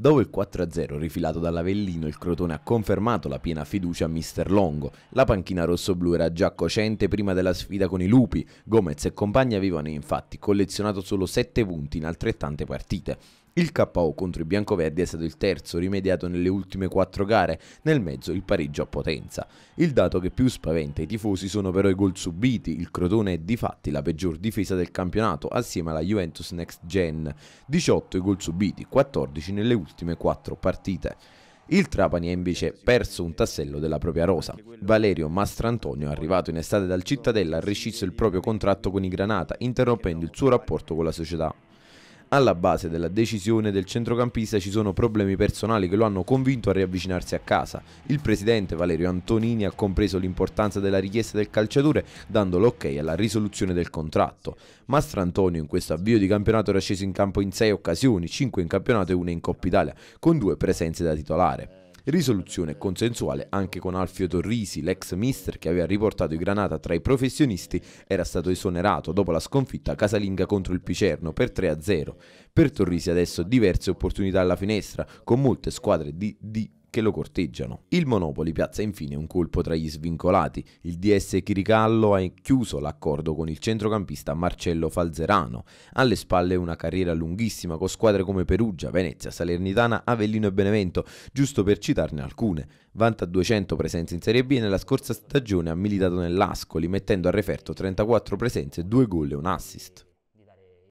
Dopo il 4-0 rifilato dall'Avellino, il Crotone ha confermato la piena fiducia a mister Longo. La panchina rossoblù era già cocente prima della sfida con i Lupi. Gomez e compagni avevano infatti collezionato solo 7 punti in altrettante partite. Il KO contro i biancoverdi è stato il terzo rimediato nelle ultime quattro gare, nel mezzo il pareggio a potenza. Il dato che più spaventa i tifosi sono però i gol subiti, il Crotone è di fatti la peggior difesa del campionato assieme alla Juventus Next Gen, 18 i gol subiti, 14 nelle ultime quattro partite. Il Trapani ha invece perso un tassello della propria rosa. Valerio Mastrantonio, arrivato in estate dal Cittadella, ha rescisso il proprio contratto con i Granata, interrompendo il suo rapporto con la società. Alla base della decisione del centrocampista ci sono problemi personali che lo hanno convinto a riavvicinarsi a casa. Il presidente Valerio Antonini ha compreso l'importanza della richiesta del calciatore dando l'ok alla risoluzione del contratto. Mastrantonio in questo avvio di campionato era sceso in campo in 6 occasioni, 5 in campionato e una in Coppa Italia, con due presenze da titolare. Risoluzione consensuale anche con Alfio Torrisi, l'ex mister che aveva riportato i Granata tra i professionisti, era stato esonerato dopo la sconfitta casalinga contro il Picerno per 3-0. Per Torrisi adesso diverse opportunità alla finestra, con molte squadre di, di che lo corteggiano. Il Monopoli piazza infine un colpo tra gli svincolati. Il DS Chiricallo ha chiuso l'accordo con il centrocampista Marcello Falzerano. Alle spalle una carriera lunghissima con squadre come Perugia, Venezia, Salernitana, Avellino e Benevento, giusto per citarne alcune. Vanta 200 presenze in Serie B e nella scorsa stagione ha militato nell'Ascoli, mettendo a referto 34 presenze, 2 gol e un assist.